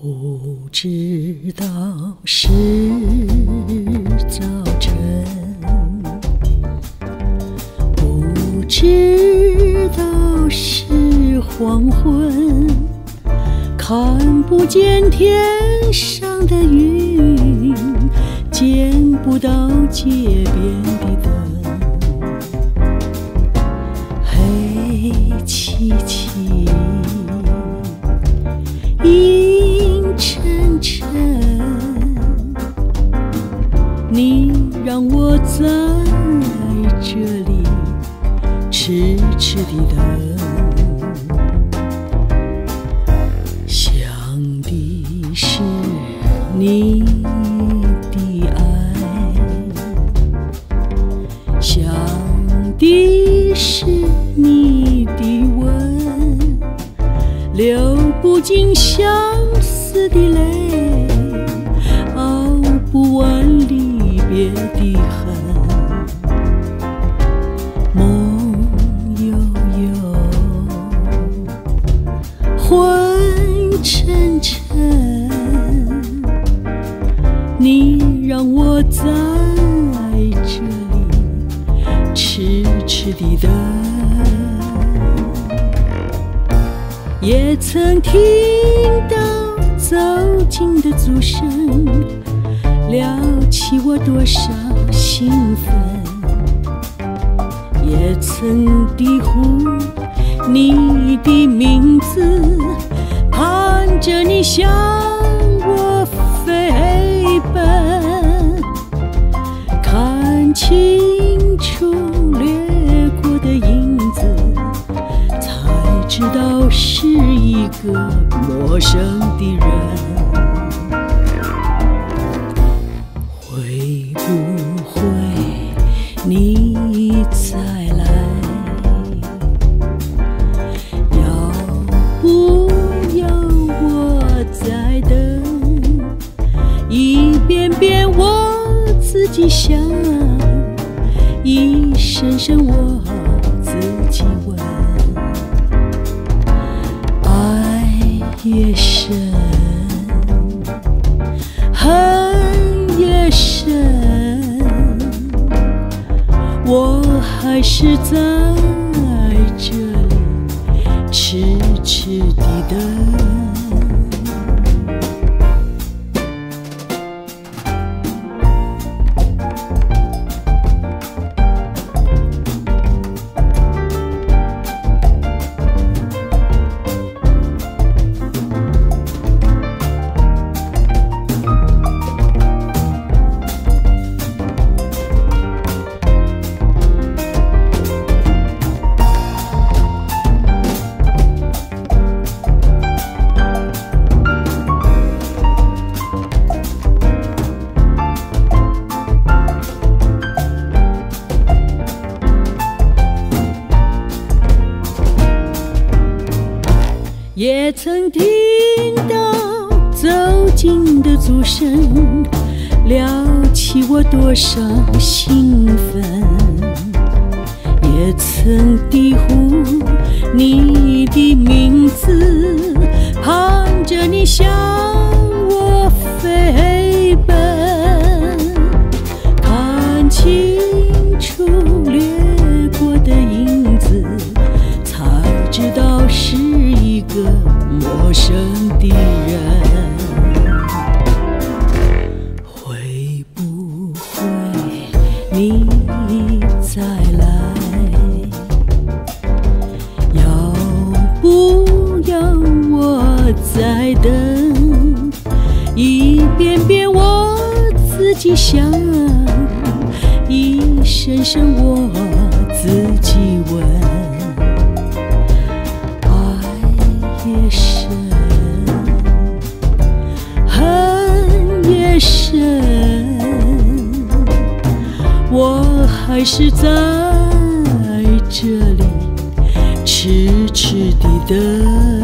不知道是早晨，不知道是黄昏，看不见天上的云，见不到街边在这里痴痴地等，想的是你的爱，想的是你的吻，流不尽相思的泪，沉沉，你让我在这里痴痴地等。也曾听到走近的足声，撩起我多少兴奋。也曾低呼你的名字，看着你向我飞奔。看清楚掠过的影子，才知道是一个陌生的人。会不会你一遍我自己想，一声声我自己问。爱越深，恨越深，我还是在这里痴痴地等。曾听到走近的足声，撩起我多少兴奋。也曾低呼你的名字，盼着你笑陌生的人。会不会你再来？要不要我再等？一遍遍我自己想，一声声我还是在这里痴痴地等。